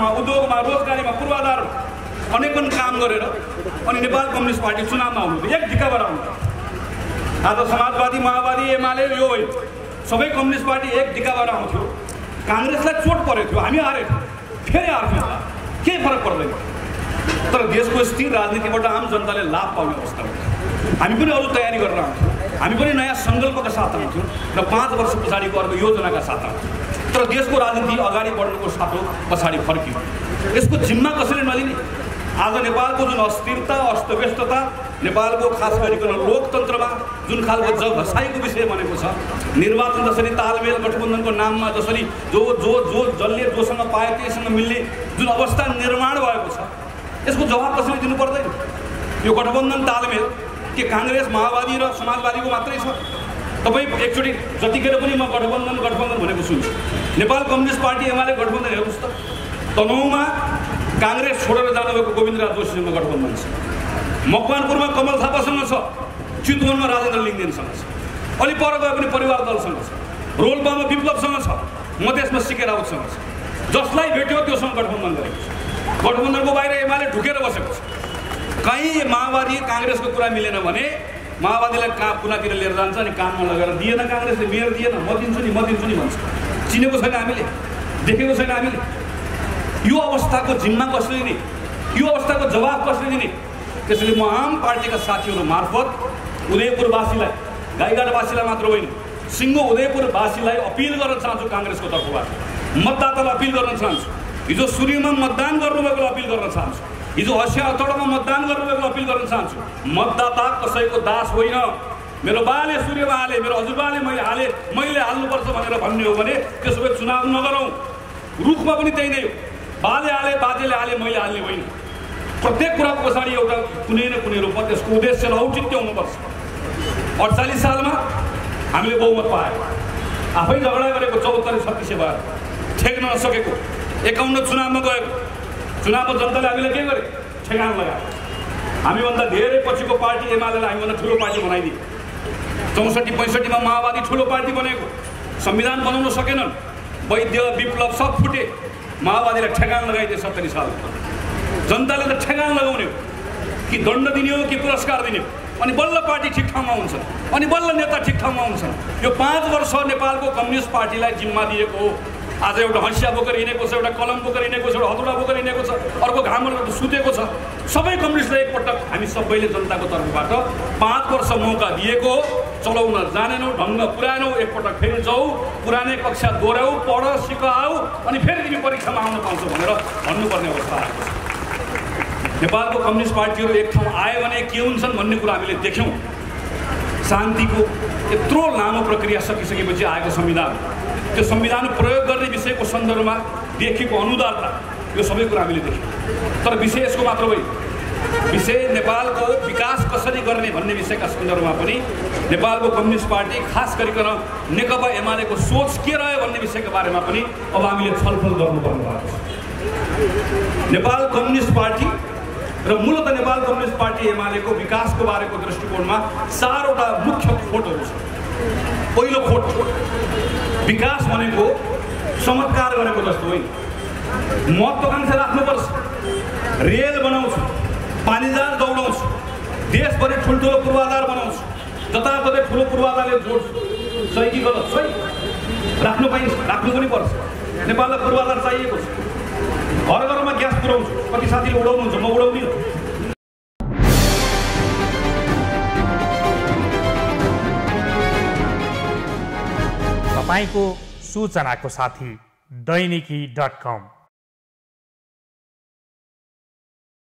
शिक्षामा उद्योगमा रोजगारीमा पूर्वाधार अनेकन काम गरेर अनि नेपाल कम्युनिस्ट पार्टी चुनावमा आउनु एक ढिकाबाट आउनु आज समाजवादी माओवादी एमाले यो होइन। सबै कम्युनिस्ट पार्टी एक ढिकाबाट आउँथ्यो। काङ्ग्रेसलाई चोट परेको थियो। हामी हारेको थियौँ। फेरि हार्थ्यौँ। केही फरक पर्दैन। तर देशको स्थिर राजनीतिबाट आम जनताले लाभ पाउने अवस्था हामी पनि अरू तयारी गरेर आउँथ्यौँ। हामी पनि नयाँ सङ्कल्पका साथ आउँथ्यौँ र पाँच वर्ष पछाडिको अर्को योजनाका साथ आउँथ्यौँ। तर देशको राजनीति अगाडि बढ्नुको साटो पछाडि फर्कियो। यसको जिम्मा कसैले नलिने? आज नेपालको जुन अस्थिरता अस्तव्यस्तता नेपालको खास गरिकन लोकतन्त्रमा जुन खालको ज घसाइको विषय बनेको छ निर्वाचन जसरी तालमेल गठबन्धनको नाममा जसरी जो जो जो जसले जोसँग पाए त्यहीसँग मिल्ने जुन अवस्था निर्माण भएको छ यसको जवाब कसैले दिनु पर्दैन? यो गठबन्धन तालमेल के काङ्ग्रेस माओवादी र समाजवादीको मात्रै छ? तपाईँ एकचोटि जतिखेर पनि म गठबन्धन गठबन्धन भनेको सुन्छु। नेपाल कम्युनिस्ट पार्टी एमाले गठबन्धन हेर्नुहोस् त। तनहुमा काङ्ग्रेस छोडेर जानुभएको गोविन्दराज जोशीसँग गठबन्धन छ। मकवानपुरमा कमल थापासँग छ। चितवनमा राजेन्द्र लिङ्गदेनसँग छ। अलि पर गए पनि परिवार दलसँग छ। रोल्पामा विप्लवसँग छ। मधेसमा सिके राउतसँग छ। जसलाई भेट्यो त्योसँग गठबन्धन गरेको छ। गठबन्धनको बाहिर एमाले ढुकेर बसेको छ। कहीँ माओवादी काङ्ग्रेसको कुरा मिलेन भने माओवादीलाई कहाँ कुनातिर लिएर जान्छ अनि काममा लगेर दिएन काङ्ग्रेसले मेयर दिएन म दिन्छु नि म दिन्छु नि भन्छ। चिनेको छैन हामीले देखेको छैन हामीले। यो अवस्थाको जिम्मा कसले दिने यो अवस्थाको जवाब कसले दिने त्यसैले म आम पार्टीका साथीहरू मार्फत उदयपुरवासीलाई गाईघाटवासीलाई मात्र होइन सिङ्गो उदयपुरवासीलाई अपिल गर्न चाहन्छु काङ्ग्रेसको तर्फबाट। मतदातालाई अपिल गर्न चाहन्छु। हिजो सूर्यमा मतदान गर्नुभएको अपिल गर्न चाहन्छु। हिजो हसिया अतडमा मतदान गर्नुभएको अपिल गर्न चाहन्छु। मतदाता कसैको दास होइन। मेरो बाले सूर्यमा हाले मेरो हजुरबाले मैले हाले मैले हाल्नुपर्छ भनेर भन्ने हो भने त्यसो भए चुनाव नगरौँ। रुखमा पनि त्यही नै हो। बाले हाले बाजेले हाले मैले हाल्ने होइन। प्रत्येक कुराको पछाडि एउटा कुनै न कुनै रूपमा त्यसको उद्देश्यलाई औचित्य हुनुपर्छ। अडचालिस सालमा हामीले बहुमत पायौँ। आफै झगडा गरेको चौहत्तरी छत्तिसै भयो ठेक्न नसकेको। एकाउन्न चुनावमा गएको। चुनावमा जनताले हामीले के गरे? ठेगान लगायो। हामीभन्दा धेरै पछिको पार्टी एमालेलाई हामीभन्दा ठुलो पार्टी बनाइदिए चौसठी पैँसठीमा माओवादी ठुलो पार्टी बनेको। संविधान बनाउन सकेनन्। वैद्य विप्लव सब फुटे। माओवादीलाई ठेगान लगाइदिए सत्तरी सालमा जनताले त ठेगान लगाउने हो। कि दण्ड दिने हो कि पुरस्कार दिने हो? अनि बल्ल पार्टी ठिक ठाउँमा हुन्छन्। अनि बल्ल नेता ठिक ठाउँमा हुन्छन्। यो पाँच वर्ष नेपालको कम्युनिस्ट पार्टीलाई जिम्मा दिएको हो। आज एउटा हँसिया बोकेर हिँडेको छ एउटा कलम बोकेर हिँडेको छ एउटा हतुडा बोकेर हिँडेको छ अर्को घामबाट सुतेको छ। सबै कम्युनिस्टलाई एकपटक हामी सबैले जनताको तर्फबाट पाँच वर्ष मौका दिएको चलाउन जानेनौ ढङ्ग पुऱ्याएनौ एकपटक फेरि जाऊ पुरानै कक्षा दोहोऱ्याउ पढ सिक आऊ अनि फेरि तिमी परीक्षामा आउन पाउँछौ भनेर भन्नुपर्ने अवस्था आएको छ। नेपालको कम्युनिस्ट पार्टीहरू एक ठाउँ आयो भने के हुन्छन् भन्ने कुरा हामीले देख्यौँ। शान्तिको यत्रो लामो प्रक्रिया सकिसकेपछि आएको संविधान। त्यो संविधान प्रयोग गर्ने विषयको सन्दर्भमा देखिएको अनुदारता यो सबै कुरा हामीले देख्यौँ। तर विषय यसको मात्र होइन। विषय नेपालको विकास कसरी गर्ने भन्ने विषयका सन्दर्भमा पनि नेपालको कम्युनिस्ट पार्टी खास गरिकन नेकपा एमालेको सोच के रह्यो भन्ने विषयको बारेमा पनि अब हामीले छलफल गर्नुपर्ने भएको छ। नेपाल कम्युनिस्ट पार्टी र मूलत नेपाल कम्युनिस्ट पार्टी एमालेको विकासको बारेको दृष्टिकोणमा चारवटा मुख्य खोटहरू छ। पहिलो खोट विकास भनेको चमत्कार गरेको जस्तो होइन। महत्त्वाकांक्षा राख्नुपर्छ। रेल बनाउँछु। पानीजहाज दौडाउँछु देशभरि ठुल्ठुलो पूर्वाधार बनाउँछु जताततै ठुलो पूर्वाधारले जोड्छु सही कि गलत सही राख्नु पाइन्छ राख्नु पनि पर्छ नेपाललाई पूर्वाधार चाहिएको छ घर घरमा ग्यास पुऱ्याउँछु कति साथीले उडाउनुहुन्छ म उडाउने तपाईँको सूचनाको साथी दैनिकी डट कम।